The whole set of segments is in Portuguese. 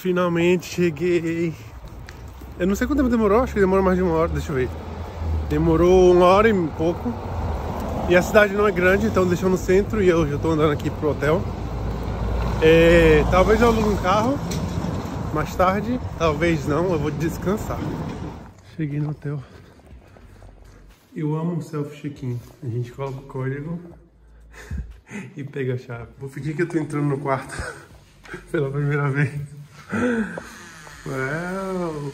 Finalmente cheguei. Eu não sei quanto tempo demorou, acho que demorou mais de uma hora, deixa eu ver. Demorou uma hora e pouco. E a cidade não é grande, então deixou no centro e eu já tô andando aqui pro hotel. É, talvez eu alugue um carro mais tarde, talvez não, eu vou descansar. Cheguei no hotel. Eu amo self-check-in. A gente coloca o código e pega a chave. Vou fingir que eu tô entrando no quarto pela primeira vez. Uau!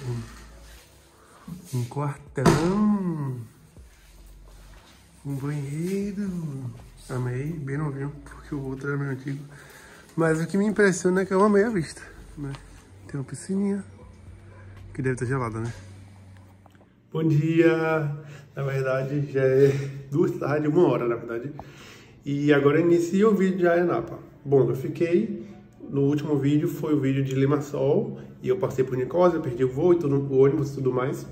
Um quartão. Um banheiro. Amei, bem novinho, porque o outro era meio antigo. Mas o que me impressiona é que eu amei a vista. Né? Tem uma piscininha, que deve estar gelada, né? Bom dia! Na verdade, já é duas tarde, uma hora, na verdade. E agora inicia o vídeo de Ayanapa. Bom, eu fiquei no último vídeo foi o vídeo de Limassol e eu passei por Nicosia, perdi o voo e tudo, o ônibus e tudo mais.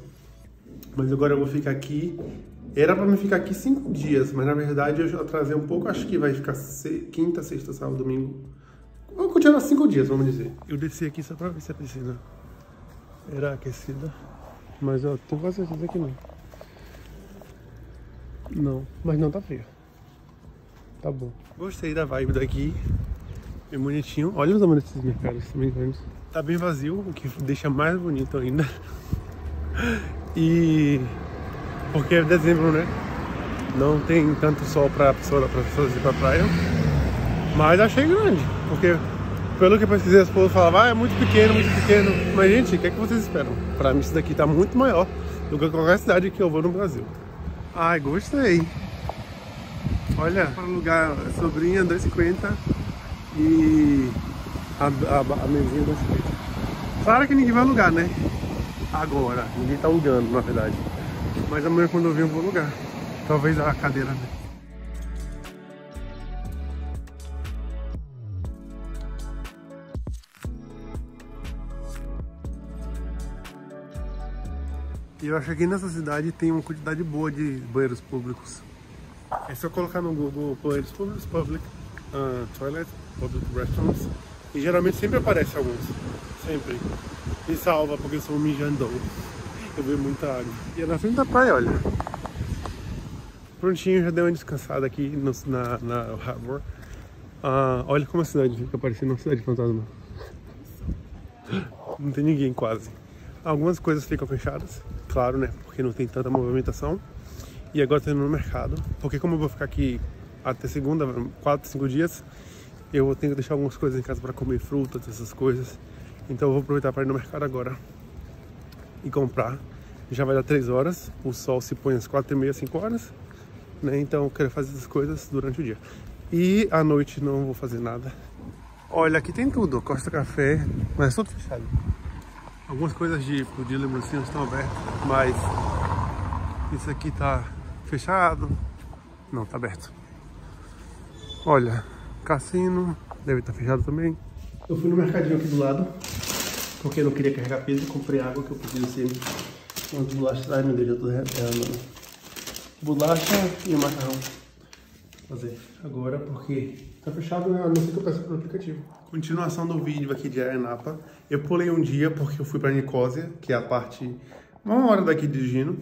Mas agora eu vou ficar aqui. Era para mim ficar aqui cinco dias, mas na verdade eu já atrasei um pouco. Acho que vai ficar quinta, sexta, sábado, domingo. Vou continuar cinco dias, vamos dizer. Eu desci aqui só para ver se a piscina era aquecida. Mas eu tenho quase certeza que não. Não, mas não tá frio. Tá bom. Gostei da vibe daqui. Bem bonitinho. Olha os tamanhos desses mercados também grandes. Tá bem vazio, o que deixa mais bonito ainda. E porque é dezembro, né? Não tem tanto sol para pessoa, para pessoas ir pra praia. Mas achei grande, porque pelo que eu pesquisei, as pessoas falavam, ah, é muito pequeno, muito pequeno. Mas, gente, o que, é que vocês esperam? Pra mim, isso daqui tá muito maior do que qualquer cidade que eu vou no Brasil. Ai, gostei. Olha, para alugar sobrinha 2,50 e a, a, a mesinha da esquerda. Claro que ninguém vai alugar, né? Agora, ninguém tá alugando, na verdade. Mas amanhã quando eu vir eu vou alugar. Talvez a cadeira, né? E eu acho que nessa cidade tem uma quantidade boa de banheiros públicos. É só colocar no Google banheiros públicos, public uh, toilet, public restaurants. E geralmente sempre aparece alguns. Sempre. Me salva porque eu sou um mijandão. Eu bebo muita água. E é na frente da praia, olha. Prontinho, já deu uma descansada aqui no, na, na Harbor. Uh, olha como a cidade fica parecendo uma cidade fantasma. Não tem ninguém quase. Algumas coisas ficam fechadas, claro, né? Porque não tem tanta movimentação. E agora tô indo no mercado. Porque como eu vou ficar aqui até segunda, quatro, cinco dias, eu tenho que deixar algumas coisas em casa para comer frutas, essas coisas. Então eu vou aproveitar para ir no mercado agora e comprar. Já vai dar três horas, o sol se põe às quatro e meia, cinco horas, né? Então eu quero fazer essas coisas durante o dia. E à noite não vou fazer nada. Olha, aqui tem tudo, Costa Café, mas é tudo fechado. Algumas coisas de, de lembrancinhas estão abertas, mas isso aqui tá fechado. Não, tá aberto. Olha, cassino, deve estar fechado também. Eu fui no mercadinho aqui do lado, porque eu não queria carregar peso, comprei água que eu preciso sempre. Umas bolachas, ai meu Deus, já tô derretendo. Bolacha e macarrão. Fazer agora, porque tá fechado, né? A não ser que eu peça pelo aplicativo. Continuação do vídeo aqui de Arenapa. Eu pulei um dia porque eu fui pra Nicosia, que é a parte, uma hora daqui dirigindo.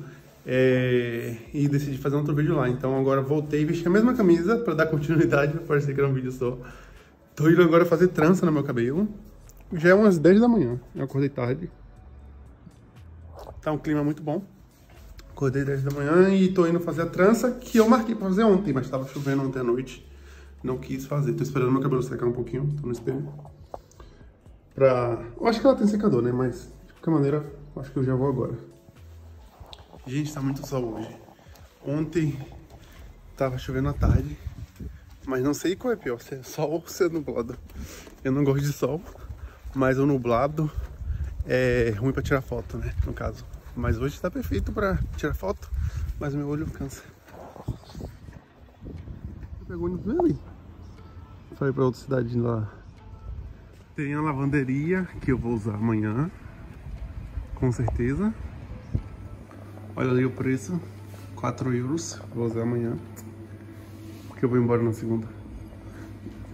É, e decidi fazer outro vídeo lá. Então agora voltei, vesti a mesma camisa para dar continuidade, para parecer que era um vídeo só. Tô indo agora fazer trança no meu cabelo. Já é umas 10 da manhã, eu acordei tarde. Tá um clima muito bom. Acordei 10 da manhã e tô indo fazer a trança que eu marquei pra fazer ontem, mas tava chovendo ontem à noite. Não quis fazer. Tô esperando meu cabelo secar um pouquinho, tô no espelho. Pra... Eu acho que ela tem secador, né? Mas, de qualquer maneira, acho que eu já vou agora. Gente, tá muito sol hoje. Ontem tava chovendo à tarde, mas não sei qual é pior, se é sol ou se é nublado. Eu não gosto de sol, mas o nublado é ruim pra tirar foto, né, no caso. Mas hoje tá perfeito pra tirar foto, mas meu olho cansa. Pegou no ali. Falei pra outra cidade lá. Tem a lavanderia que eu vou usar amanhã, com certeza. Olha ali o preço, 4 euros, vou usar amanhã, porque eu vou embora na segunda.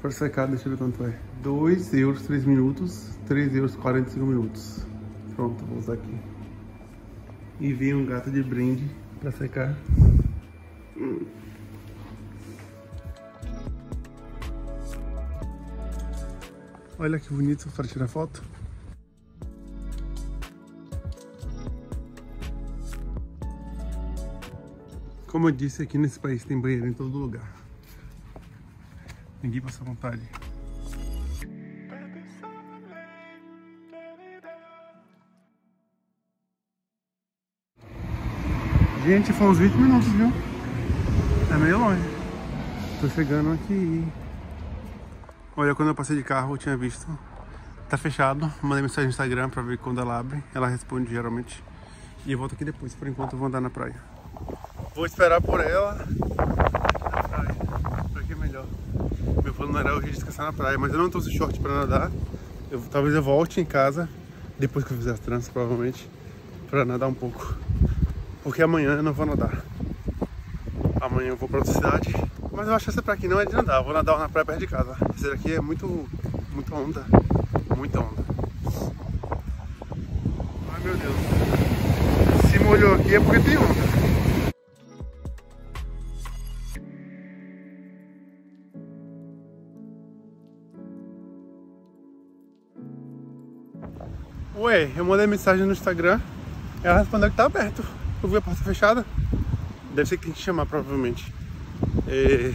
Para secar, deixa eu ver quanto é. 2 euros, 3 minutos, 3 euros 45 minutos. Pronto, vou usar aqui. E vi um gato de brinde pra secar. Hum. Olha que bonito para tirar foto. Como eu disse, aqui nesse país tem banheiro em todo lugar. Ninguém passa vontade. Gente, foi uns 20 minutos, viu? É meio longe. Tô chegando aqui. Olha, quando eu passei de carro, eu tinha visto. Tá fechado. Mandei mensagem no Instagram pra ver quando ela abre. Ela responde geralmente. E eu volto aqui depois. Por enquanto eu vou andar na praia. Vou esperar por ela. Na. Pra que é melhor. Meu plano era hoje descansar na praia. Mas eu não trouxe short pra nadar. Eu, talvez eu volte em casa. Depois que eu fizer as tranças, provavelmente. Pra nadar um pouco. Porque amanhã eu não vou nadar. Amanhã eu vou pra outra cidade. Mas eu acho que essa praia aqui não é de nadar. Eu vou nadar na praia perto de casa. Essa daqui é muito, muito onda. Muita onda. Ai meu Deus. Se molhou aqui é porque tem onda. Ué, eu mandei mensagem no Instagram. Ela respondeu que tá aberto. Eu vi a porta fechada. Deve ser que tem que chamar, provavelmente. E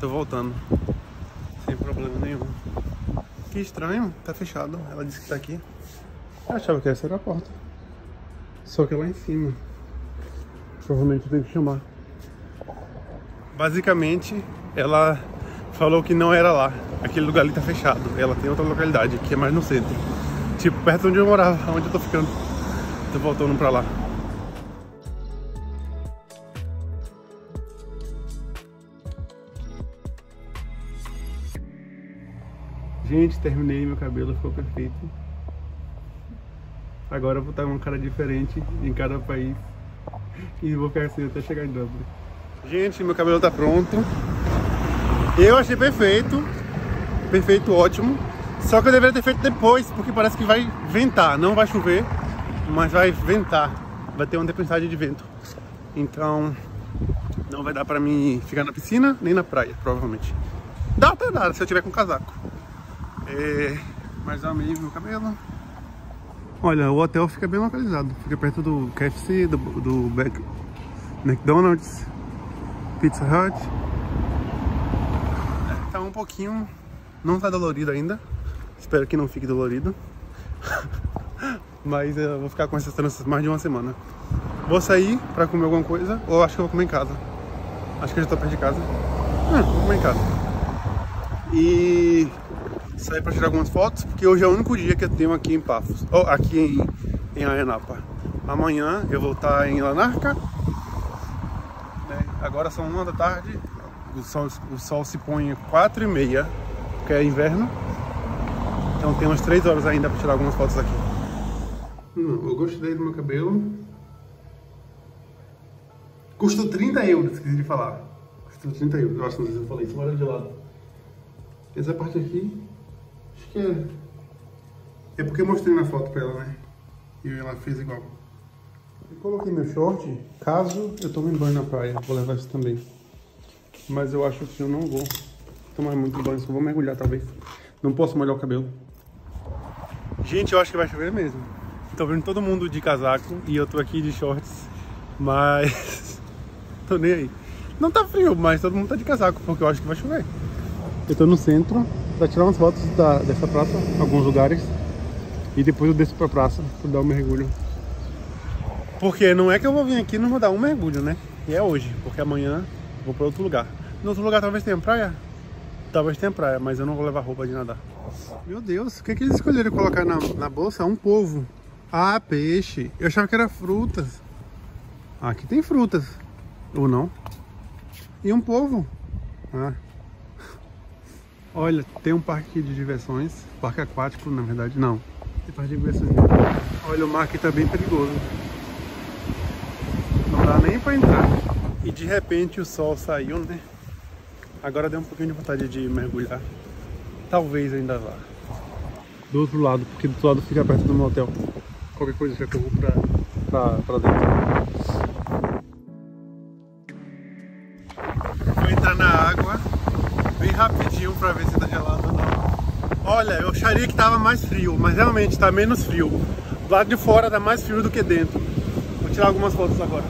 tô voltando. Sem problema nenhum. Que estranho, tá fechado. Ela disse que tá aqui. Eu achava que essa era a porta. Só que é lá em cima. Provavelmente eu tenho que chamar. Basicamente, ela falou que não era lá. Aquele lugar ali tá fechado. Ela tem outra localidade, que é mais no centro. Tipo, perto de onde eu morava, onde eu tô ficando. Tô voltando pra lá. Gente, terminei, meu cabelo ficou perfeito. Agora eu vou estar com uma cara diferente em cada país. E vou ficar assim até chegar em Dublin. Gente, meu cabelo tá pronto. Eu achei perfeito. Perfeito, ótimo. Só que eu deveria ter feito depois, porque parece que vai ventar. Não vai chover, mas vai ventar. Vai ter uma tempestade de vento. Então, não vai dar pra mim ficar na piscina, nem na praia, provavelmente. Dá até dar, se eu tiver com casaco. É, mas amei meu cabelo. Olha, o hotel fica bem localizado. Fica perto do KFC, do, do McDonald's, Pizza Hut. É, tá um pouquinho... Não tá dolorido ainda. Espero que não fique dolorido. Mas eu vou ficar com essas tranças mais de uma semana. Vou sair pra comer alguma coisa ou acho que eu vou comer em casa. Acho que eu já tô perto de casa. Hum, vou comer em casa. E sair para tirar algumas fotos, porque hoje é o único dia que eu tenho aqui em Pafos, ou aqui em, em Ayanapa. Amanhã eu vou estar em Lanarca, né? agora são uma da tarde, o sol, o sol se põe quatro e meia, que é inverno, então tem umas três horas ainda para tirar algumas fotos aqui. Hum, eu gostei do meu cabelo. Custou 30 euros, esqueci de falar. Custou 30 euros, eu acho que não sei se eu falei isso, olha de lado. Essa parte aqui Acho que é. É porque eu mostrei na foto pra ela, né? E ela fez igual. Eu coloquei meu short, caso eu tome banho na praia. Vou levar isso também. Mas eu acho que eu não vou tomar muito banho, só vou mergulhar talvez. Não posso molhar o cabelo. Gente, eu acho que vai chover mesmo. Tô vendo todo mundo de casaco e eu tô aqui de shorts. Mas... tô nem aí. Não tá frio, mas todo mundo tá de casaco, porque eu acho que vai chover. Eu tô no centro, para tirar umas fotos da, dessa praça, alguns lugares. E depois eu desço pra praça para dar um mergulho. Porque não é que eu vou vir aqui e não vou dar um mergulho, né? E é hoje, porque amanhã vou para outro lugar. No outro lugar talvez tenha praia? Talvez tenha praia, mas eu não vou levar roupa de nadar. Meu Deus, o que, é que eles escolheram colocar na, na bolsa? Um polvo. Ah, peixe. Eu achava que era frutas. Ah, aqui tem frutas. Ou não? E um polvo. Ah. Olha, tem um parque de diversões, parque aquático, na verdade, não. Tem parque de diversões. Olha, o mar aqui tá bem perigoso. Não dá nem pra entrar. E de repente o sol saiu, né? Agora deu um pouquinho de vontade de mergulhar. Talvez ainda vá. do outro lado, porque do outro lado fica perto do motel. Qualquer coisa já que eu vou pra, pra, pra dentro. Vou entrar na água bem rapidinho pra ver se tá gelado ou não. Olha, eu acharia que tava mais frio, mas realmente tá menos frio. Do lado de fora tá mais frio do que dentro. Vou tirar algumas fotos agora.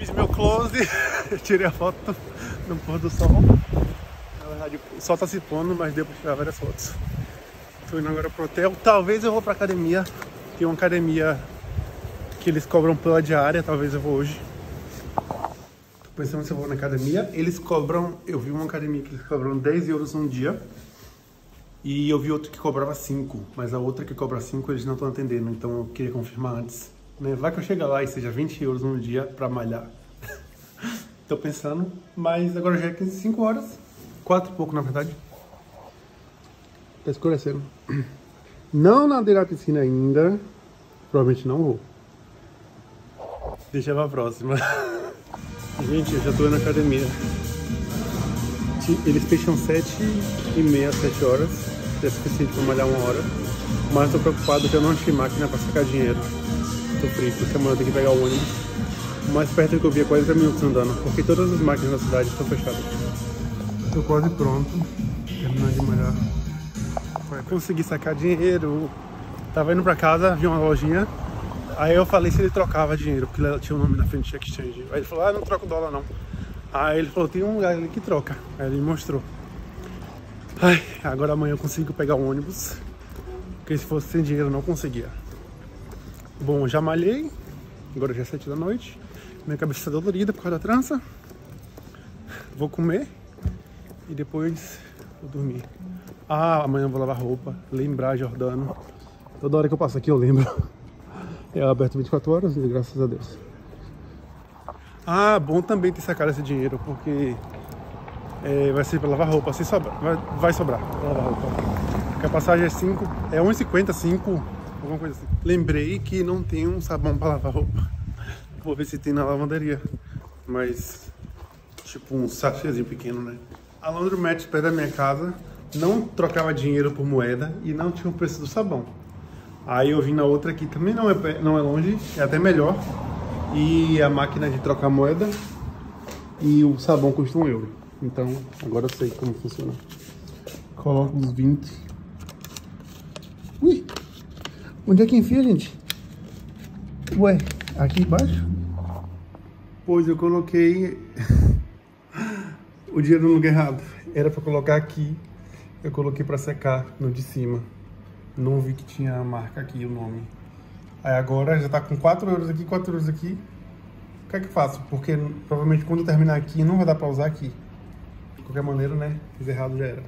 Fiz meu close, tirei a foto no pôr do sol. Na verdade, o sol tá se pondo, mas deu pra tirar várias fotos. Tô indo agora pro hotel. Talvez eu vou pra academia. Tem uma academia que eles cobram pela diária, talvez eu vou hoje. Tô pensando se eu vou na academia. Eles cobram, eu vi uma academia que eles cobram 10 euros um dia. E eu vi outro que cobrava 5, mas a outra que cobra 5 eles não estão atendendo, então eu queria confirmar antes. Né? Vai que eu chego lá e seja 20 euros um dia pra malhar. Tô pensando, mas agora já é 5 horas, 4 e pouco na verdade. Tá escurecendo. Não nadei na piscina ainda, provavelmente não vou. Deixa pra próxima. Gente, eu já tô na academia. Eles fecham 7 e meia, 7 horas. É suficiente pra malhar uma hora. Mas tô preocupado que eu não achei máquina pra sacar dinheiro. Porque amanhã eu tenho que pegar o ônibus. O mais perto que eu vi é 40 minutos andando, porque todas as máquinas da cidade estão fechadas. Tô quase pronto. Terminando de malhar. Consegui sacar dinheiro. Tava indo pra casa, vi uma lojinha. Aí eu falei se ele trocava dinheiro, porque ele tinha o um nome na frente de exchange. Aí ele falou, ah, não troco dólar não. Aí ele falou, tem um lugar ali que troca. Aí ele mostrou. Ai, agora amanhã eu consigo pegar o um ônibus. Porque se fosse sem dinheiro eu não conseguia. Bom, já malhei. Agora já é sete da noite. Minha cabeça está dolorida por causa da trança. Vou comer. E depois vou dormir. Ah, amanhã vou lavar roupa. Lembrar Jordano. Toda hora que eu passo aqui eu lembro. É aberto 24 horas, e graças a Deus. Ah, bom também ter sacado esse dinheiro, porque é, vai ser para lavar roupa, se sobrar, vai, vai sobrar pra lavar roupa. Porque a passagem é 5, é 1,50, 5, alguma coisa assim. Lembrei que não tem um sabão para lavar roupa. Vou ver se tem na lavanderia. Mas, tipo um sachêzinho pequeno, né? A Laundromat perto da minha casa não trocava dinheiro por moeda e não tinha o preço do sabão. Aí eu vim na outra aqui, também não é, não é longe, é até melhor. E a máquina de trocar moeda e o sabão custa um euro. Então, agora eu sei como funciona. Coloco os 20. Onde é que enfia, gente? Ué, aqui embaixo? Pois eu coloquei o dinheiro no lugar errado. Era para colocar aqui. Eu coloquei para secar no de cima. Não vi que tinha a marca aqui, o nome. Aí agora já tá com 4 euros aqui, 4 euros aqui. O que é que eu faço? Porque provavelmente quando terminar aqui não vai dar pra usar aqui. De qualquer maneira, né? Fiz errado já era.